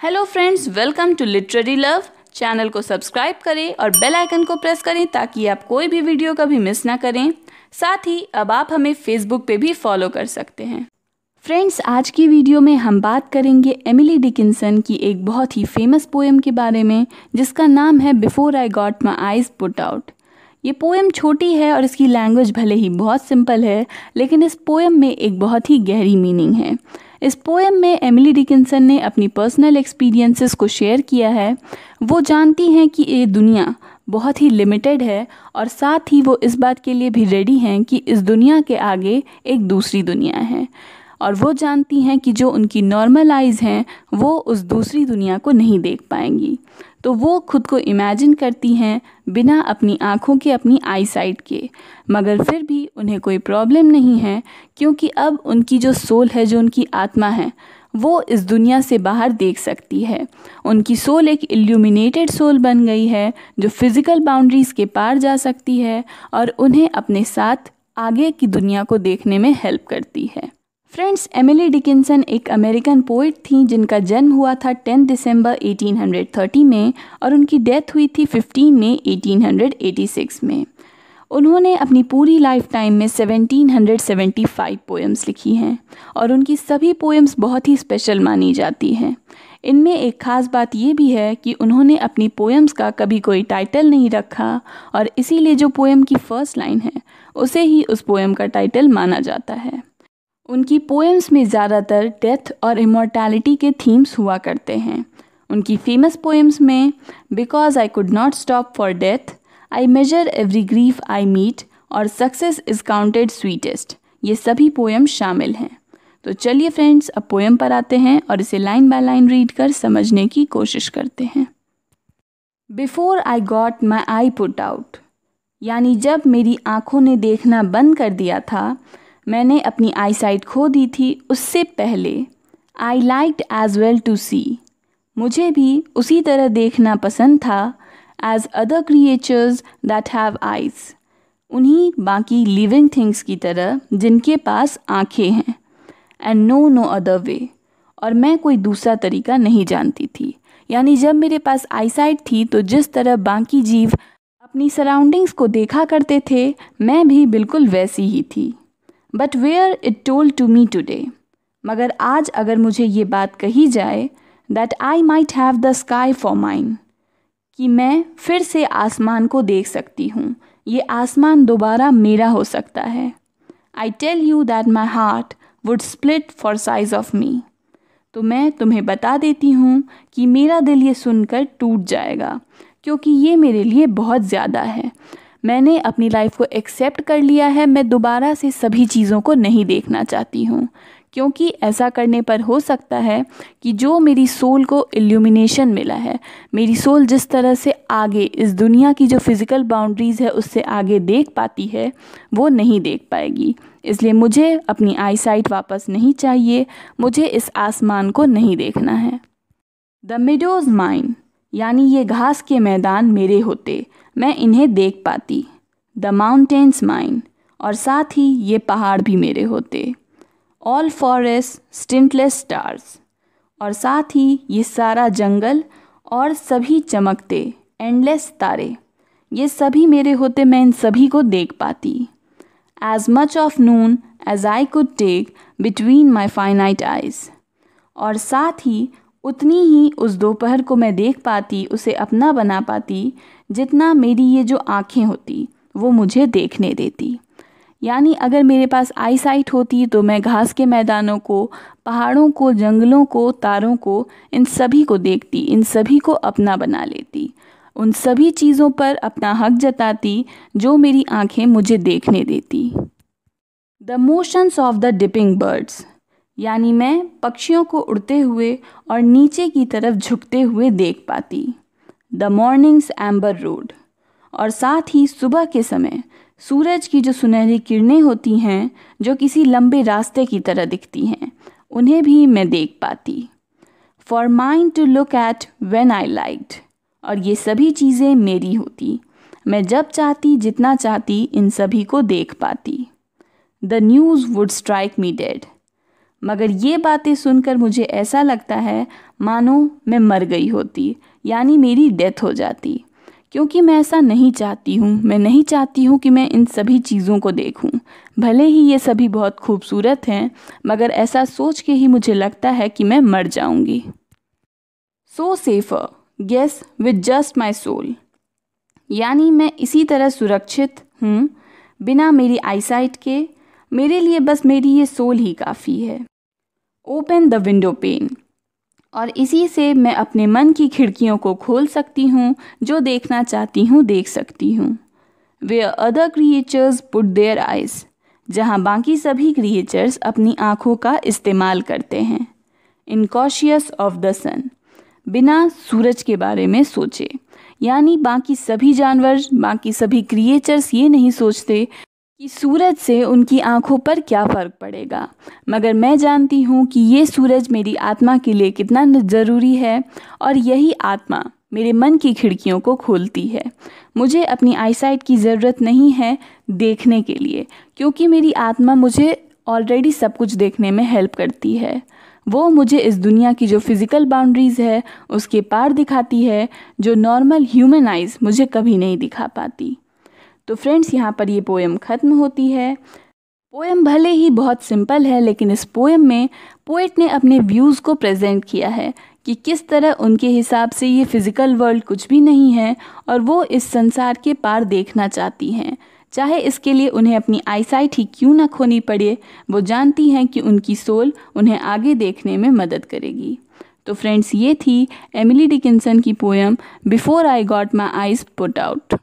Hello friends welcome to literary love channel को subscribe करें और बेल आइकन को प्रेस करें ताकि आप कोई भी वीडियो कभी मिस ना करें। साथ ही, अब आप हमें फेसबुक पे भी फॉलो कर सकते हैं। फ्रेंड्स आज की वीडियो में हम बात करेंगे एमिली डिकिंसन की एक बहुत ही फ़ेमस पोएम के बारे में, जिसका नाम है before I got my eyes put out ये पोएम छोटी है और इसकी लैंग्वेज भले ही बहुत सिंपल है, लेकिन इस पोएम में एक बहुत ही गहरी मीनिंग है। इस पोएम में एमिली डिकिंसन ने अपनी पर्सनल एक्सपीरियंसेस को शेयर किया है। वो जानती हैं कि ये दुनिया बहुत ही लिमिटेड है और साथ ही वो इस बात के लिए भी रेडी हैं कि इस दुनिया के आगे एक दूसरी दुनिया है। और वो जानती हैं कि जो उनकी नॉर्मल आइज़ हैं, वो उस दूसरी दुनिया को नहीं देख पाएँगी। तो वो खुद को इमेजिन करती हैं बिना अपनी आँखों के, अपनी आई साइट के। मगर फिर भी उन्हें कोई प्रॉब्लम नहीं है, क्योंकि अब उनकी जो सोल है, जो उनकी आत्मा है, वो इस दुनिया से बाहर देख सकती है। उनकी सोल एक इल्यूमिनेटेड सोल बन गई है, जो फ़िज़िकल बाउंड्रीज़ के पार जा सकती है और उन्हें अपने साथ आगे की दुनिया को देखने में हेल्प करती है। फ्रेंड्स एमिली डिकिंसन एक अमेरिकन पोइट थी, जिनका जन्म हुआ था 10 दिसंबर 1830 में और उनकी डेथ हुई थी 15 मई 1886 में। उन्होंने अपनी पूरी लाइफ टाइम में 1775 पोएम्स लिखी हैं और उनकी सभी पोएम्स बहुत ही स्पेशल मानी जाती हैं। इनमें एक ख़ास बात ये भी है कि उन्होंने अपनी पोएम्स का कभी कोई टाइटल नहीं रखा और इसीलिए जो पोएम की फ़र्स्ट लाइन है, उसे ही उस पोएम का टाइटल माना जाता है। उनकी पोएम्स में ज़्यादातर डेथ और इमोर्टैलिटी के थीम्स हुआ करते हैं। उनकी फ़ेमस पोएम्स में because I could not stop for death I measure every grief I meet और सक्सेस इज़ काउंटेड स्वीटेस्ट ये सभी पोएम शामिल हैं। तो चलिए फ्रेंड्स अब पोएम पर आते हैं और इसे लाइन बाय लाइन रीड कर समझने की कोशिश करते हैं। Before I got my eye put out यानी जब मेरी आँखों ने देखना बंद कर दिया था मैंने अपनी आई साइट खो दी थी उससे पहले। I liked as well to see मुझे भी उसी तरह देखना पसंद था as other creatures that have eyes उन्हीं बाकी लिविंग थिंग्स की तरह जिनके पास आँखें हैं। And know no other way और मैं कोई दूसरा तरीका नहीं जानती थी। यानी जब मेरे पास आईसाइट थी तो जिस तरह बाकी जीव अपनी सराउंडिंग्स को देखा करते थे, मैं भी बिल्कुल वैसी ही थी। But were it told to me today मगर आज अगर मुझे ये बात कही जाए that I might have the sky for mine कि मैं फिर से आसमान को देख सकती हूँ ये आसमान दोबारा मेरा हो सकता है I tell you that my heart would split for size of me तो मैं तुम्हें बता देती हूँ कि मेरा दिल ये सुनकर टूट जाएगा, क्योंकि ये मेरे लिए बहुत ज़्यादा है। मैंने अपनी लाइफ को एक्सेप्ट कर लिया है, मैं दोबारा से सभी चीज़ों को नहीं देखना चाहती हूँ। क्योंकि ऐसा करने पर हो सकता है कि जो मेरी सोल को इल्यूमिनेशन मिला है, मेरी सोल जिस तरह से आगे, इस दुनिया की जो फ़िज़िकल बाउंड्रीज़ है, उससे आगे देख पाती है, वो नहीं देख पाएगी। इसलिए मुझे अपनी आईसाइट वापस नहीं चाहिए, मुझे इस आसमान को नहीं देखना है। द मिडोज़ माइन यानी ये घास के मैदान मेरे होते मैं इन्हें देख पाती। द माउंटेन्स माइन और साथ ही ये पहाड़ भी मेरे होते। ऑल फॉरेस्ट स्टिंटलेस स्टार्स और साथ ही ये सारा जंगल और सभी चमकते एंडलेस तारे। ये सभी मेरे होते, मैं इन सभी को देख पाती। As much of noon as I could take between my finite eyes और साथ ही उतनी ही उस दोपहर को मैं देख पाती, उसे अपना बना पाती, जितना मेरी ये जो आँखें होती, वो मुझे देखने देती। यानी अगर मेरे पास आई साइट होती तो मैं घास के मैदानों को, पहाड़ों को, जंगलों को, तारों को, इन सभी को देखती, इन सभी को अपना बना लेती। उन सभी चीज़ों पर अपना हक जताती, जो मेरी आँखें मुझे देखने देती। The motions of the dipping birds यानी मैं पक्षियों को उड़ते हुए और नीचे की तरफ़ झुकते हुए देख पाती। द मॉर्निंग्स एम्बर रोड और साथ ही सुबह के समय सूरज की जो सुनहरी किरणें होती हैं, जो किसी लंबे रास्ते की तरह दिखती हैं, उन्हें भी मैं देख पाती। For mind to look at when I liked और ये सभी चीज़ें मेरी होती। मैं जब चाहती, जितना चाहती, इन सभी को देख पाती। The news would strike me dead मगर ये बातें सुनकर मुझे ऐसा लगता है, मानो मैं मर गई होती, यानी मेरी डेथ हो जाती। क्योंकि मैं ऐसा नहीं चाहती हूँ, मैं नहीं चाहती हूँ कि मैं इन सभी चीज़ों को देखूँ। भले ही ये सभी बहुत खूबसूरत हैं, मगर ऐसा सोच के ही मुझे लगता है कि मैं मर जाऊँगी। So safer guess with just my soul यानी मैं इसी तरह सुरक्षित हूँ, बिना मेरी आईसाइट के मेरे लिए बस मेरी ये सोल ही काफ़ी है। ओपन द विंडो पेन और इसी से मैं अपने मन की खिड़कियों को खोल सकती हूँ, जो देखना चाहती हूँ, देख सकती हूँ। Where other creatures put their eyes जहाँ बाकी सभी क्रिएचर्स अपनी आँखों का इस्तेमाल करते हैं। इनकॉशियस ऑफ़ द सन बिना सूरज के बारे में सोचे। यानी बाकी सभी जानवर, बाकी सभी क्रिएचर्स ये नहीं सोचते कि सूरज से उनकी आँखों पर क्या फ़र्क पड़ेगा। मगर मैं जानती हूँ कि ये सूरज मेरी आत्मा के लिए कितना ज़रूरी है और यही आत्मा मेरे मन की खिड़कियों को खोलती है। मुझे अपनी आईसाइट की ज़रूरत नहीं है देखने के लिए, क्योंकि मेरी आत्मा मुझे ऑलरेडी सब कुछ देखने में हेल्प करती है। वो मुझे इस दुनिया की जो फ़िज़िकल बाउंड्रीज़ है, उसके पार दिखाती है, जो नॉर्मल ह्यूमन आइज़ मुझे कभी नहीं दिखा पाती। तो फ्रेंड्स, यहाँ पर ये पोएम ख़त्म होती है। पोएम भले ही बहुत सिंपल है, लेकिन इस पोएम में पोइट ने अपने व्यूज़ को प्रेजेंट किया है कि किस तरह उनके हिसाब से ये फ़िज़िकल वर्ल्ड कुछ भी नहीं है और वो इस संसार के पार देखना चाहती हैं। चाहे इसके लिए उन्हें अपनी आईसाइट ही क्यों ना खोनी पड़े, वो जानती हैं कि उनकी सोल उन्हें आगे देखने में मदद करेगी। तो फ्रेंड्स, ये थी एमिली डिकिंसन की poem before I got my eyes put out.